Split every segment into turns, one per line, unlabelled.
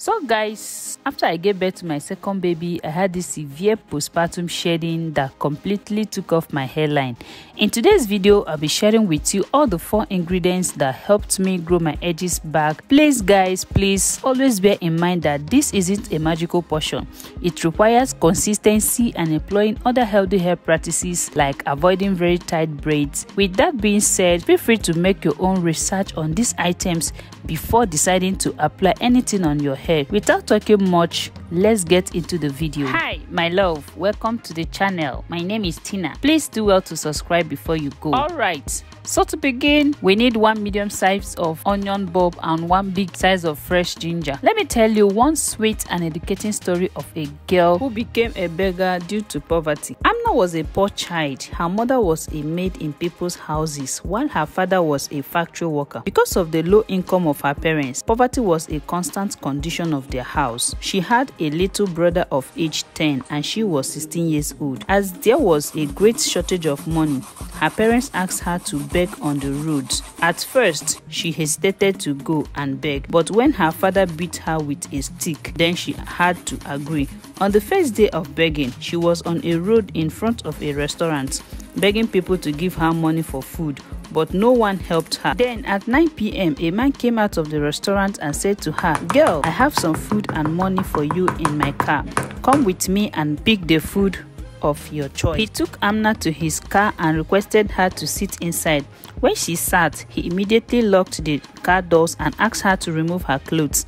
So guys, after I gave birth to my second baby, I had this severe postpartum shedding that completely took off my hairline. In today's video, I'll be sharing with you all the four ingredients that helped me grow my edges back. Please guys, please always bear in mind that this isn't a magical potion. It requires consistency and employing other healthy hair practices like avoiding very tight braids. With that being said, feel free to make your own research on these items before deciding to apply anything on your hair. Without talking much, let's get into the video. Hi, my love. Welcome to the channel. My name is Tina. Please do well to subscribe before you go. Alright, so to begin, we need one medium size of onion bulb and one big size of fresh ginger. Let me tell you one sweet and educating story of a girl who became a beggar due to poverty. Amna was a poor child. Her mother was a maid in people's houses while her father was a factory worker. Because of the low income of her parents, poverty was a constant condition of their house. She had a little brother of age 10 and she was 16 years old. As there was a great shortage of money, her parents asked her to beg on the roads. At first, she hesitated to go and beg, but when her father beat her with a stick, then she had to agree. On the first day of begging, she was on a road in front of a restaurant, begging people to give her money for food but no one helped her. Then at 9 p.m., a man came out of the restaurant and said to her, Girl, I have some food and money for you in my car. Come with me and pick the food of your choice. He took Amna to his car and requested her to sit inside. When she sat, he immediately locked the car doors and asked her to remove her clothes.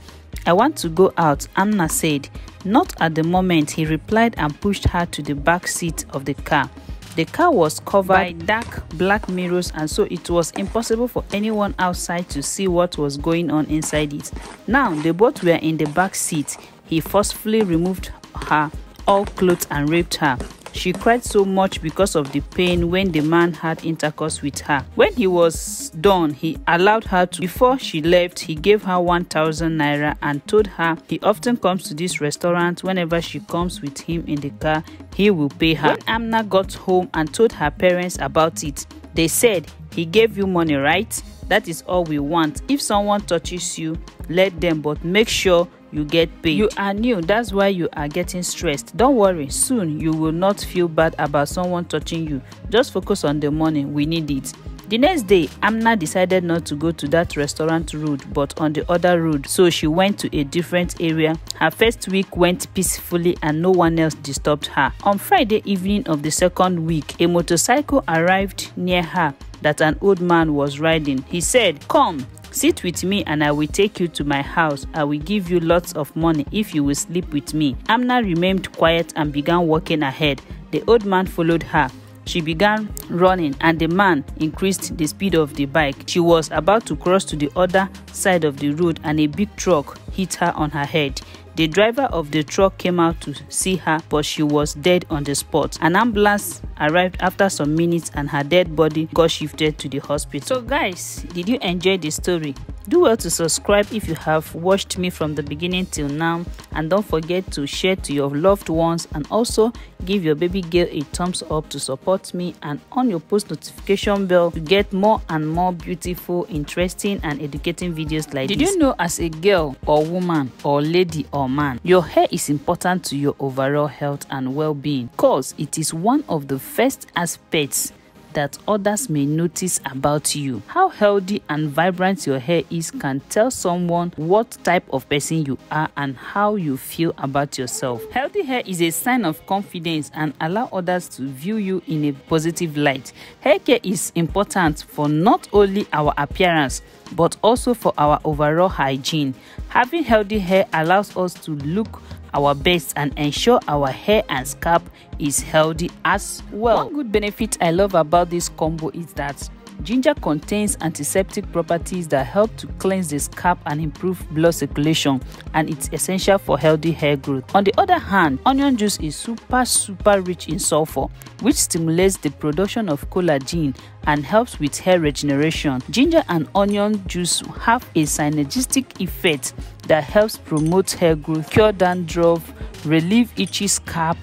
I want to go out, Amna said. Not at the moment, he replied and pushed her to the back seat of the car. The car was covered by dark black mirrors and so it was impossible for anyone outside to see what was going on inside it. Now they both were in the back seat. He forcefully removed her all clothes and raped her. She cried so much because of the pain when the man had intercourse with her. When he was done, he allowed her to. Before she left, he gave her 1000 naira and told her he often comes to this restaurant whenever she comes with him in the car, he will pay her. When Amna got home and told her parents about it, they said, He gave you money, right? That is all we want. If someone touches you, let them, but make sure you get paid. You are new, that's why you are getting stressed. Don't worry, soon you will not feel bad about someone touching you. Just focus on the money, we need it. The next day, Amna decided not to go to that restaurant road but on the other road, so she went to a different area. Her first week went peacefully and no one else disturbed her. On Friday evening of the second week, a motorcycle arrived near her that an old man was riding. He said, Come, Sit with me and I will take you to my house. I will give you lots of money if you will sleep with me. Amna remained quiet and began walking ahead. The old man followed her. She began running and the man increased the speed of the bike. She was about to cross to the other side of the road and a big truck hit her on her head. The driver of the truck came out to see her, but she was dead on the spot. An ambulance arrived after some minutes and her dead body got shifted to the hospital. So guys, did you enjoy the story? Do well to subscribe if you have watched me from the beginning till now and don't forget to share to your loved ones and also give your baby girl a thumbs up to support me and on your post notification bell to get more and more beautiful, interesting and educating videos like Did this. Did you know as a girl or woman or lady or man, your hair is important to your overall health and well-being cause it is one of the first aspects that others may notice about you. How healthy and vibrant your hair is can tell someone what type of person you are and how you feel about yourself. Healthy hair is a sign of confidence and allow others to view you in a positive light. Hair care is important for not only our appearance but also for our overall hygiene. Having healthy hair allows us to look our best and ensure our hair and scalp is healthy as well. One good benefit I love about this combo is that Ginger contains antiseptic properties that help to cleanse the scalp and improve blood circulation and it's essential for healthy hair growth. On the other hand, onion juice is super super rich in sulfur which stimulates the production of collagen and helps with hair regeneration. Ginger and onion juice have a synergistic effect that helps promote hair growth, cure dandruff, relieve itchy scalp,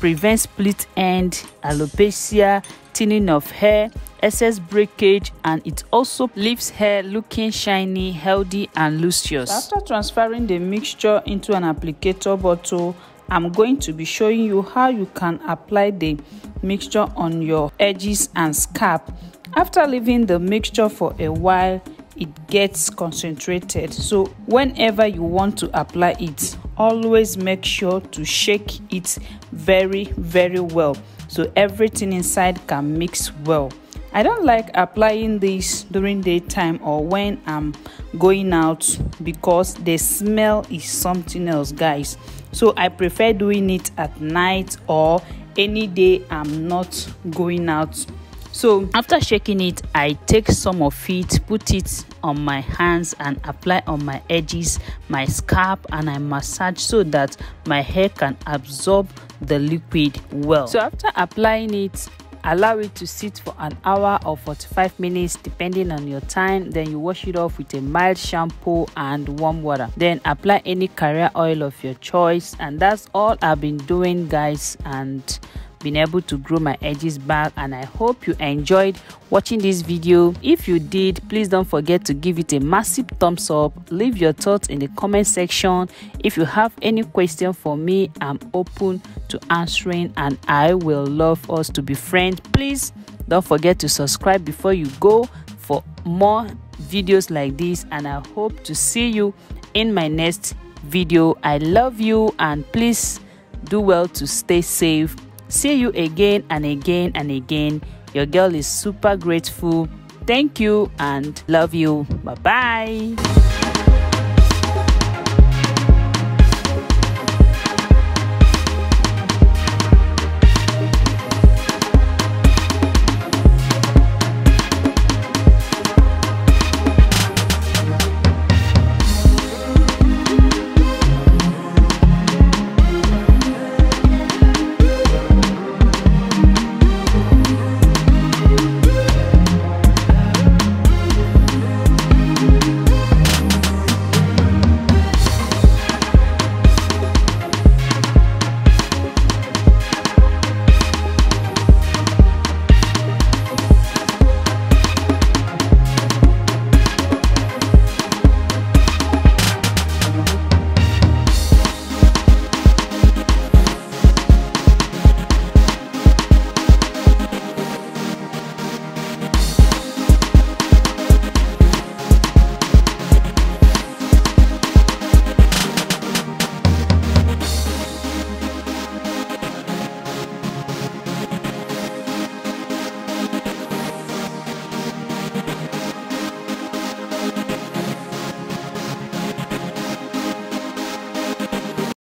prevent split end, alopecia, thinning of hair, excess breakage and it also leaves hair looking shiny healthy and lustrous.
After transferring the mixture into an applicator bottle i'm going to be showing you how you can apply the mixture on your edges and scalp. After leaving the mixture for a while it gets concentrated. So whenever you want to apply it always make sure to shake it very very well. So everything inside can mix well i don't like applying this during daytime or when i'm going out because the smell is something else guys. So i prefer doing it at night or any day i'm not going out. So after shaking it i take some of it put it on my hands and apply on my edges my scalp and i massage so that my hair can absorb the liquid well. So after applying it allow it to sit for an hour or 45 minutes depending on your time. Then you wash it off with a mild shampoo and warm water. Then apply any carrier oil of your choice. And that's all i've been doing guys. And been able to grow my edges back and i hope you enjoyed watching this video. If you did please don't forget to give it a massive thumbs up. Leave your thoughts in the comment section. If you have any question for me i'm open to answering and i will love us to be friends. Please don't forget to subscribe before you go for more videos like this and i hope to see you in my next video. I love you and please do well to stay safe See you again and again and again. Your girl is super grateful. Thank you and love you. Bye bye.